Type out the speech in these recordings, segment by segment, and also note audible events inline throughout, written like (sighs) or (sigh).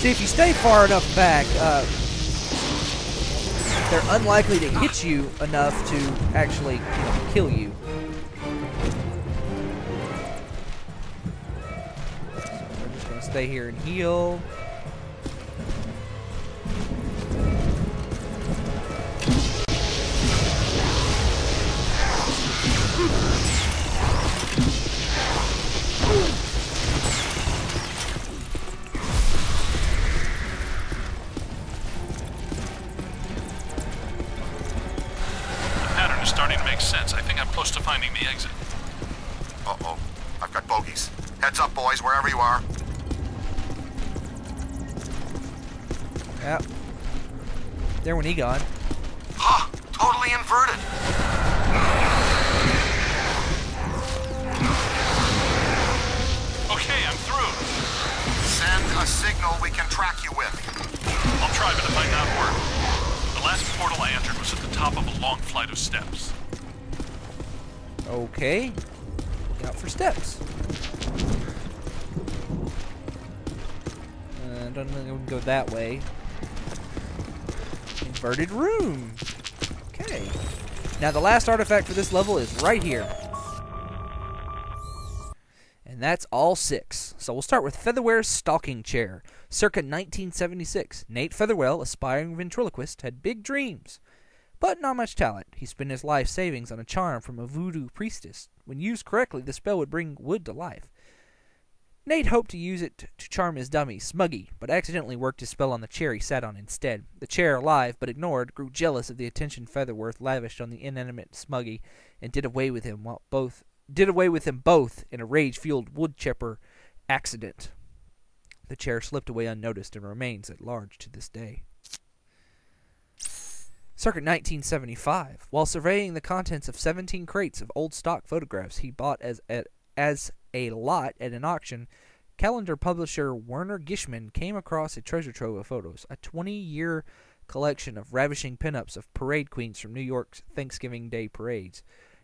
See, if you stay far enough back, uh, they're unlikely to hit you enough to actually you know, kill you. So we're just gonna stay here and heal. Pattern is starting to make sense. I think I'm close to finding the exit. Uh-oh. I've got bogeys. Heads up, boys, wherever you are. Yep. There when he gone. Ha! Totally inverted. Okay, I'm through. Send a signal we can track you with. I'll try, but it might not work. The last portal I entered was at the top of a long flight of steps. Okay. Look out for steps. Uh, don't think we can go that way. Inverted room. Okay. Now the last artifact for this level is right here. And that's all six. So we'll start with Featherware's Stalking Chair. Circa 1976, Nate Featherwell, aspiring ventriloquist, had big dreams. But not much talent. He spent his life savings on a charm from a voodoo priestess. When used correctly, the spell would bring wood to life. Nate hoped to use it to charm his dummy, Smuggy, but accidentally worked his spell on the chair he sat on instead. The chair, alive but ignored, grew jealous of the attention Featherworth lavished on the inanimate Smuggy and did away with him while both did away with them both in a rage-fueled woodchipper accident. The chair slipped away unnoticed and remains at large to this day. Circa 1975, while surveying the contents of 17 crates of old stock photographs he bought as as a lot at an auction, calendar publisher Werner Gishman came across a treasure trove of photos, a 20-year collection of ravishing pinups of parade queens from New York's Thanksgiving Day parades.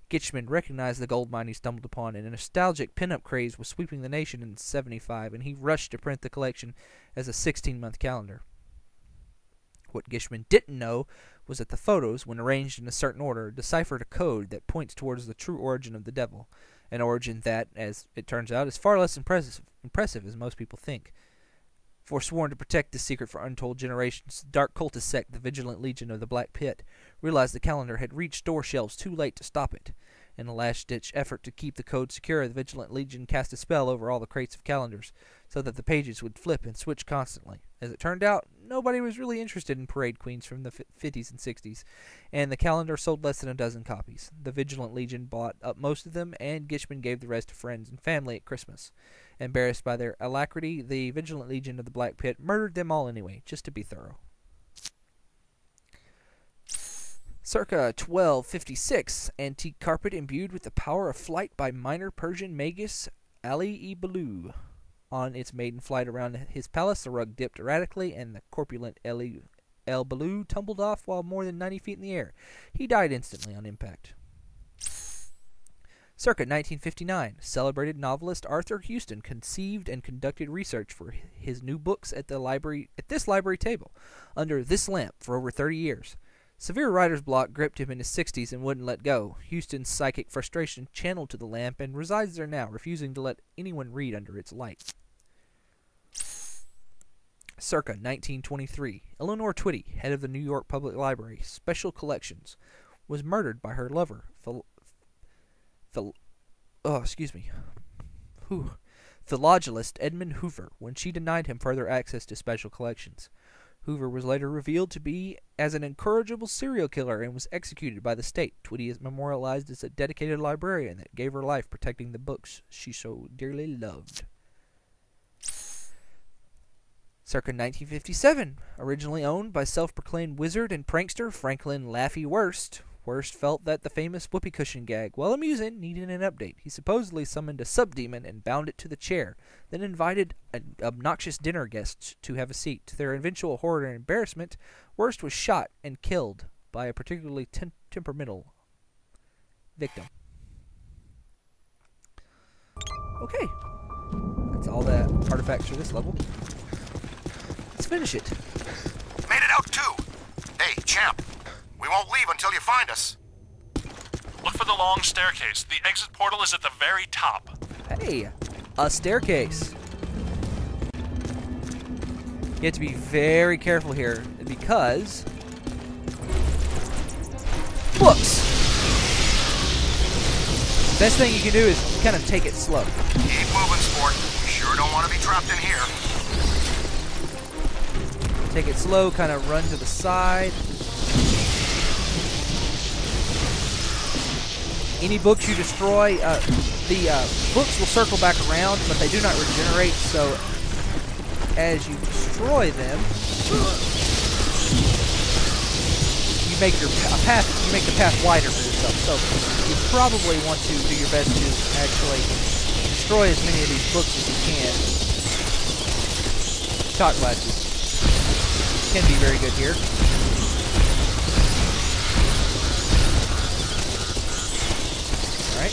Gitchman recognized the gold mine he stumbled upon, and a nostalgic pinup craze was sweeping the nation in 75, and he rushed to print the collection as a 16-month calendar. What Gishman didn't know was that the photos, when arranged in a certain order, deciphered a code that points towards the true origin of the devil, an origin that, as it turns out, is far less impressive, impressive as most people think. Forsworn to protect this secret for untold generations, the dark cultist sect, the Vigilant Legion of the Black Pit, realized the calendar had reached store shelves too late to stop it. In a last-ditch effort to keep the code secure, the Vigilant Legion cast a spell over all the crates of calendars, so that the pages would flip and switch constantly. As it turned out, nobody was really interested in parade queens from the 50s and 60s, and the calendar sold less than a dozen copies. The Vigilant Legion bought up most of them, and Gishman gave the rest to friends and family at Christmas. Embarrassed by their alacrity, the Vigilant Legion of the Black Pit murdered them all anyway, just to be thorough. Circa 1256, antique carpet imbued with the power of flight by minor Persian magus Ali Baloo. On its maiden flight around his palace, the rug dipped erratically, and the corpulent Ali El Baloo tumbled off while more than 90 feet in the air. He died instantly on impact. Circa 1959, celebrated novelist Arthur Houston conceived and conducted research for his new books at the library at this library table under this lamp for over 30 years. Severe writer's block gripped him in his 60s and wouldn't let go. Houston's psychic frustration channeled to the lamp and resides there now, refusing to let anyone read under its light. Circa 1923, Eleanor Twitty, head of the New York Public Library Special Collections, was murdered by her lover, Phil, Phil, oh, excuse me, Whew. philologist Edmund Hoover, when she denied him further access to special collections. Hoover was later revealed to be as an incorrigible serial killer and was executed by the state. Twitty is memorialized as a dedicated librarian that gave her life protecting the books she so dearly loved. Circa 1957, originally owned by self-proclaimed wizard and prankster Franklin Laffy Worst, Worst felt that the famous whoopee cushion gag, while amusing, needed an update. He supposedly summoned a subdemon and bound it to the chair, then invited obnoxious dinner guests to have a seat. To their eventual horror and embarrassment, Worst was shot and killed by a particularly tem- temperamental victim. Okay, that's all the artifacts for this level. let's finish it. Made it out too. Hey, champ. We won't leave until you find us. Look for the long staircase. The exit portal is at the very top. Hey, a staircase. You have to be very careful here because books. Best thing you can do is kind of take it slow. Keep moving, sport. We sure don't want to be trapped in here. Take it slow, kind of run to the side. Any books you destroy, uh, the uh, books will circle back around, but they do not regenerate. So as you destroy them, you make your pa- path. You make the path wider for yourself. So you probably want to do your best to actually destroy as many of these books as you can. Shot glasses can be very good here. Alright.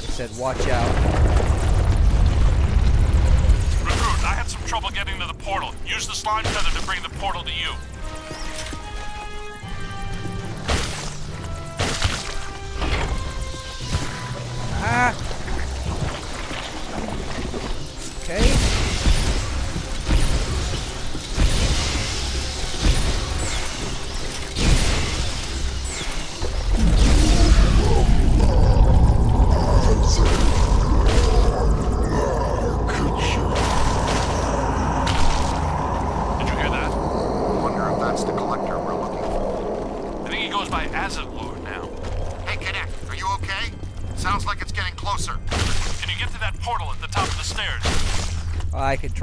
Like I said, watch out. Recruit, I had some trouble getting to the portal. Use the slime tether to bring the portal to you. Ah!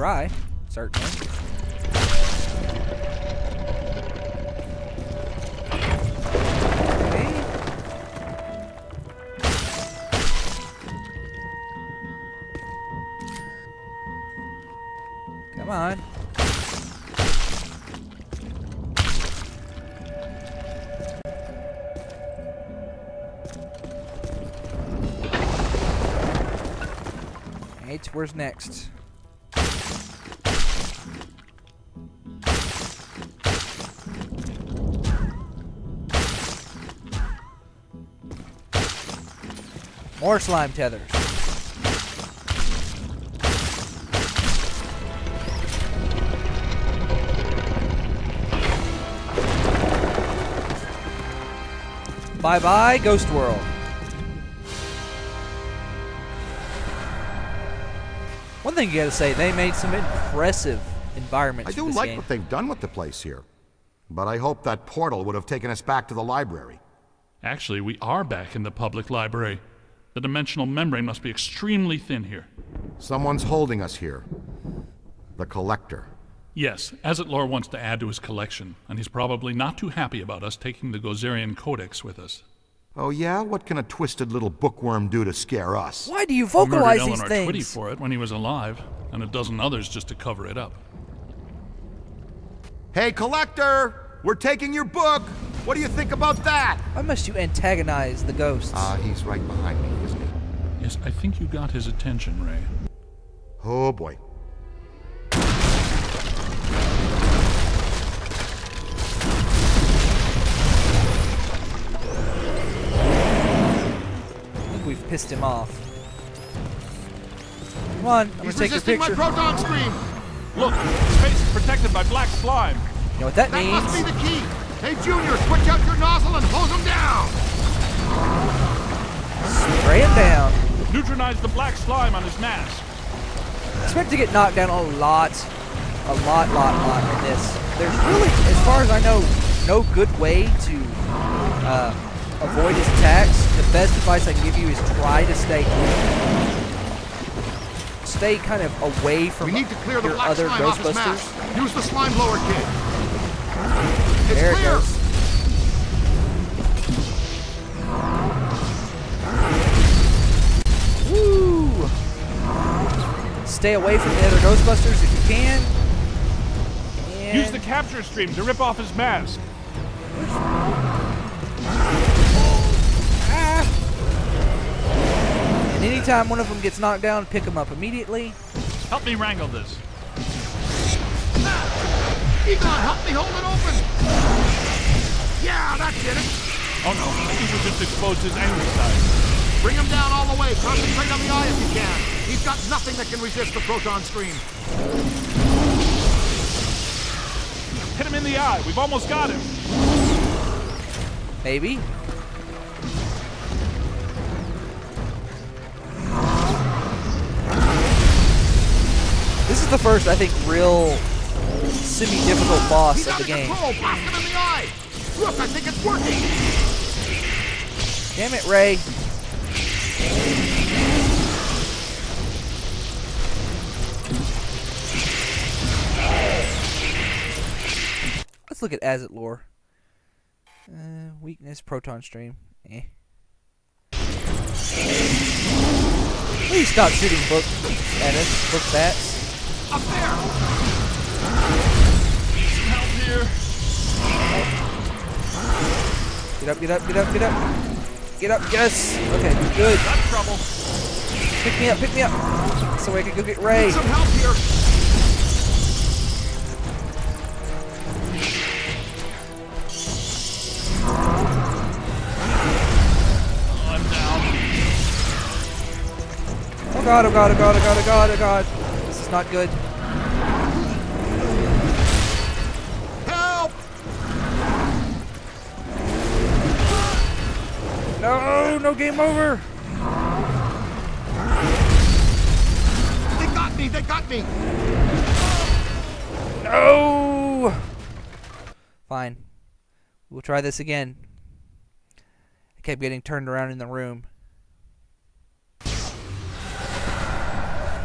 Try, certainly. Where's next? More slime tethers. Bye bye, Ghost World. One thing you gotta say, they made some impressive environments. I for do this like game. what they've done with the place here. But I hope that portal would have taken us back to the library. Actually, we are back in the public library. The dimensional membrane must be extremely thin here. Someone's holding us here. The collector. Yes, Azetlor wants to add to his collection, and he's probably not too happy about us taking the Gozerian Codex with us. Oh yeah? What can a twisted little bookworm do to scare us? Why do you He murdered vocalize these Eleanor Twitty things? for it when he was alive, and a dozen others just to cover it up. Hey, collector! We're taking your book! What do you think about that? Why must you antagonize the ghosts? Ah, he's right behind me, isn't he? Yes, I think you got his attention, Ray. Oh boy. We've pissed him off. Come on, I'm He's gonna take your resisting my picture. proton stream! Look, space is protected by black slime. you know what that, That means? must be the key! Hey, Junior, switch out your nozzle and hose him down! Spray it down. Neutronize the black slime on his mask. Expect to get knocked down a lot, a lot, lot, lot in this. There's really, as far as I know, no good way to uh, avoid his attacks. The best advice I can give you is try to stay stay kind of away from We need to clear the your black other slime off his Ghostbusters. mask. Use the slime blower kit. It's There it clear! goes. Woo! Stay away from the other Ghostbusters if you can. And Use the capture stream to rip off his mask. Ah! And anytime Anytime one of them gets knocked down, pick them up immediately. Help me wrangle this. Egon, help me hold it open! Yeah, that did it! Oh no, I think we just exposed his angry side. Bring him down all the way. Concentrate on the eye if you can. He's got nothing that can resist the proton stream. Hit him in the eye. We've almost got him. Maybe. This is the first, I think, real semi-difficult boss He's of out the of game. Control. Blast him in the eye. Look, I think it's working. Damn it, Ray. Let's look at Azetlor. Uh, weakness, proton stream. Eh. Please stop shooting book at us, book bats. Up there. Up, get up, get up, get up. Get up, yes! Okay, good. Got trouble. Pick me up, pick me up! So I can go get Ray. Need some help here. Oh, I'm down. Oh god, oh god, oh god, oh god, oh god, oh god. This is not good. No, game over! They got me. They got me. No! Fine. We'll try this again. I kept getting turned around in the room.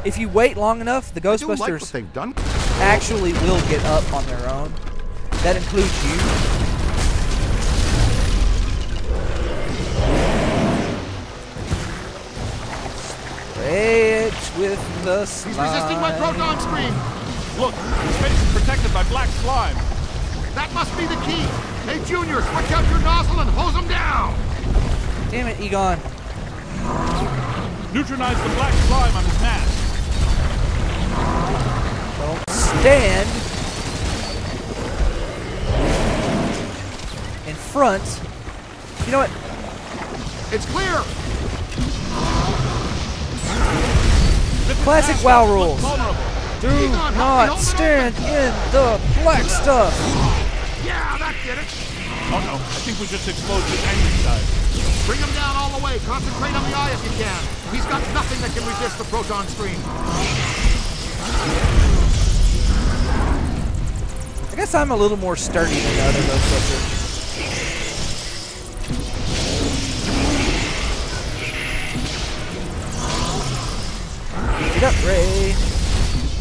If you wait long enough, the like Ghostbusters done. actually will get up on their own. That includes you. With the slime. He's resisting my proton stream. Look, his face is protected by black slime. That must be the key. Hey, Junior, switch out your nozzle and hose him down. Damn it, Egon. Neutralize the black slime on his mask. Don't stand in front. You know what? It's clear. Classic WoW rules. Do Egon, help me not stand in the black stuff. Yeah, that did it. Oh no, I think we just exposed his angry side. Bring him down all the way. Concentrate on the eye if you can. He's got nothing that can resist the proton stream. I guess I'm a little more sturdy than the other Ghostbusters. Get up, Ray.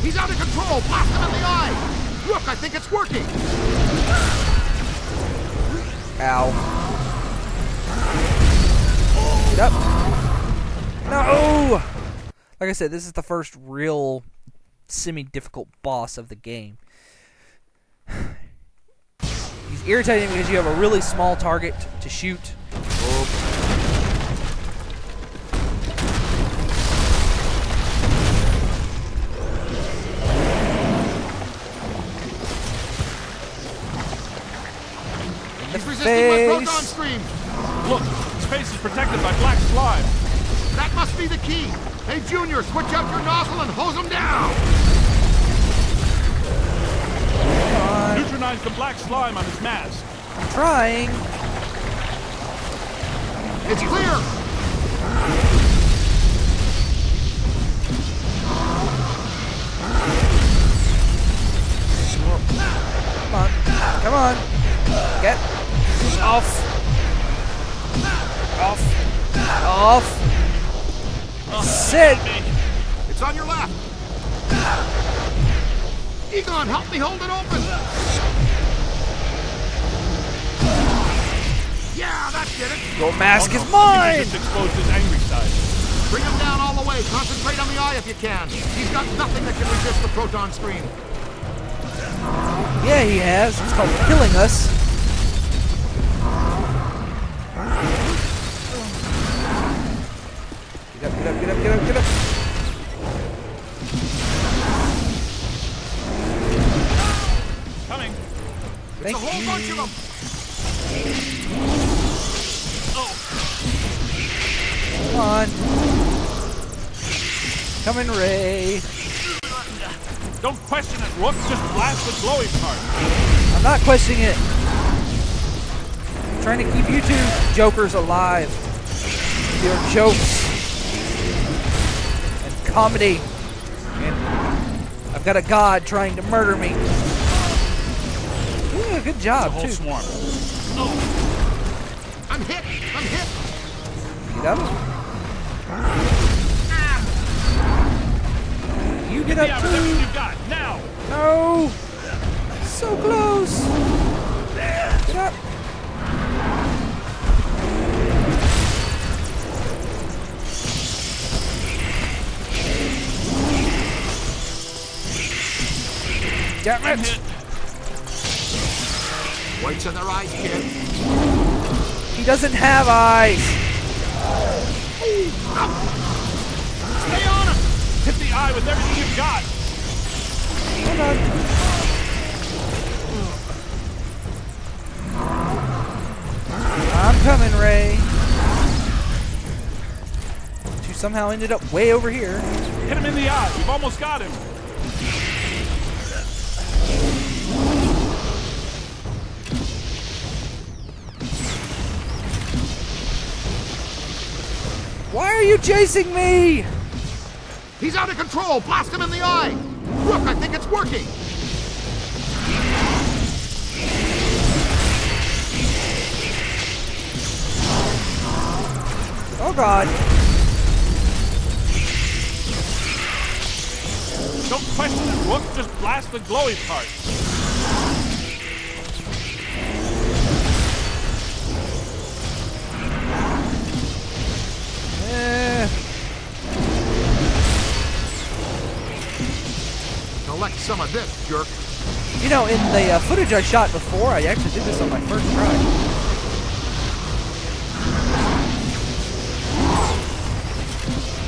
He's out of control. Blast him in the eye. Look, I think it's working. Ow. Get up. No! Like I said, this is the first real semi-difficult boss of the game. (sighs) He's irritating because you have a really small target to shoot. He's resisting my proton stream. Look, his face is protected by black slime. That must be the key. Hey, Junior, switch out your nozzle and hose him down. Neutralize the black slime on his mask. I'm trying. It's clear. Come on. Come on. Get off. Off. Off. Sit. It's on your left. Egon, help me hold it open. Yeah, that did it. Your mask Oh, is no, I mine. just exposed his angry side. Bring him down all the way. Concentrate on the eye if you can. He's got nothing that can resist the proton stream. Yeah, he has. It's called killing us. Get up, get up, get up, get up, get up. Coming. Thank it's a whole you. bunch of them. Oh. Come on. Coming, Ray. Don't question it, Rook. Just blast the glowy part. I'm not questioning it. I'm trying to keep you two jokers alive. With Your jokes and comedy. And I've got a god trying to murder me. Yeah, good job, Whole too. swarm. I'm hit! I'm hit! Get up. You get Yeah, up too. you got now. No. So close. Get up. Damn it. Whites in their eyes, kid. He doesn't have eyes. Stay on him. Hit the eye with everything you've got. Hold on. I'm coming, Ray. You somehow ended up way over here. Hit him in the eye. We've almost got him. Why are you chasing me? He's out of control! Blast him in the eye! Rook, I think it's working! Oh God. Don't question it, Rook. Just blast the glowy part. Collect some of this, jerk. you know, in the uh, footage I shot before, I actually did this on my first try.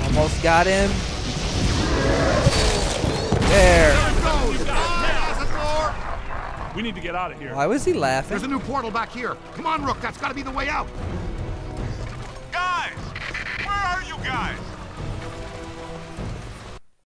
Almost got him. There. Everything you've got now. That's the door! We need to get out of here. Why was he laughing? There's a new portal back here. Come on, Rook, that's gotta be the way out. Guys! Where are you guys?